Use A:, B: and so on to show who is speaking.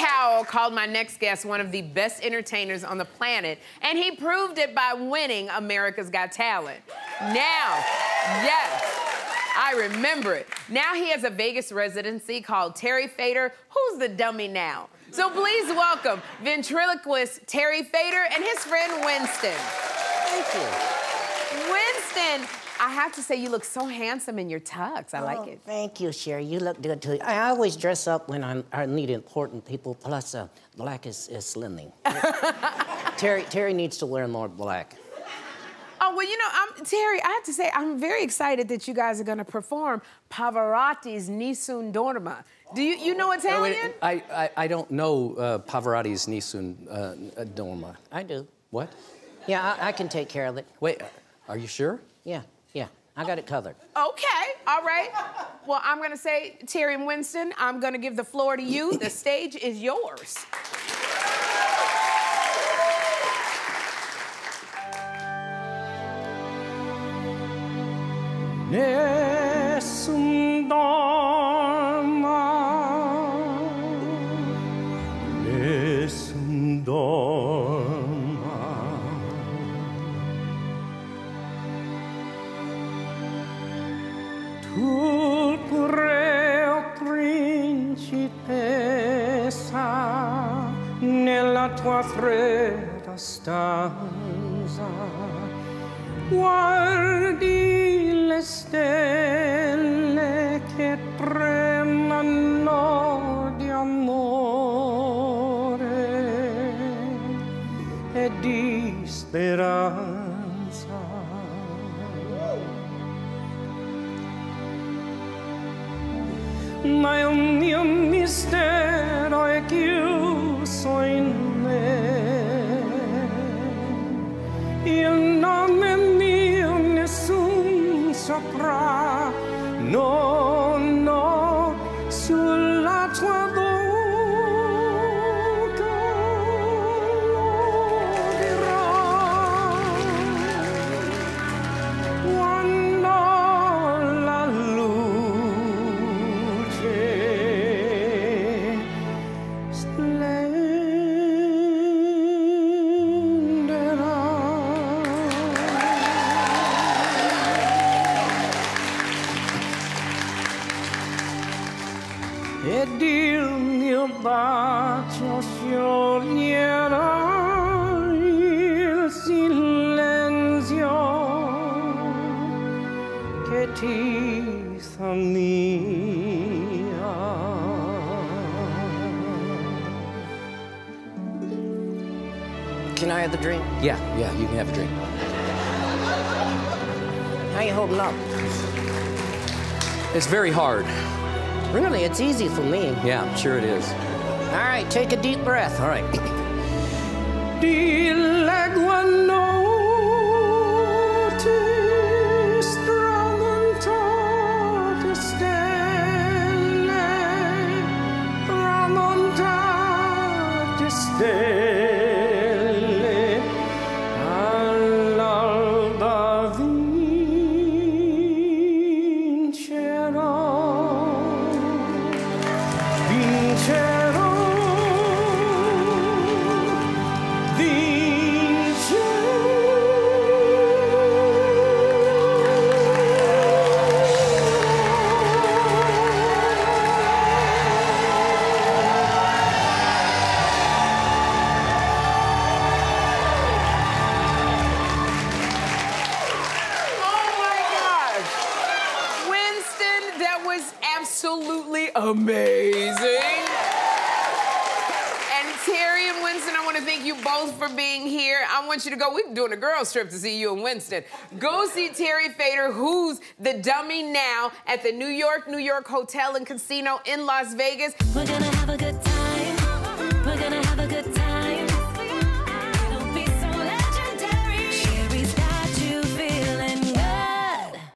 A: Cowell called my next guest one of the best entertainers on the planet, and he proved it by winning America's Got Talent. Now, yes. I remember it. Now he has a Vegas residency called Terry Fator. Who's the dummy now? So please welcome ventriloquist Terry Fator and his friend Winston.
B: Thank you.
A: Winston, I have to say you look so handsome in your tux. I
B: oh,
A: like it.
B: Thank you, Sherri. You look good too. I always dress up when I'm, I need important people. Plus, uh, black is, is slimming. Terry, Terry needs to wear more black.
A: Oh, well, you know, I'm, Terry, I have to say, I'm very excited that you guys are going to perform Pavarotti's Nessun Dorma. Do you, you know Italian?
C: I, I, I don't know uh, Pavarotti's Nessun uh, Dorma.
B: I do.
C: What?
B: Yeah, I, I, can take care of it.
C: Wait, are you sure?
B: Yeah, yeah. I got it covered.
A: Okay, all right. Well, I'm going to say, Terry and Winston, I'm going to give the floor to you. The stage is yours.
D: nessun dorma, tua fredda stanza, guardi le stelle che tremano di amore e di speranza. Ma un mio mistero è chiuso in splenderà ed il bacio scioglierà il silenzio che ti.
B: Can I have the drink?
C: Yeah, yeah, you can have a drink.
B: How you holding up?
C: It's very hard.
B: Really, it's easy for me.
C: Yeah, sure it is.
B: All right, take a deep breath.
C: All right.
D: Di
A: amazing. And Terry and Winston, I want to thank you both for being here. I want you to go. We're doing a girls trip to see you and Winston. Go see Terry Fator, who's the dummy now at the New York, New York Hotel and Casino in Las Vegas.
E: We're gonna have a good time. We're gonna have a good time.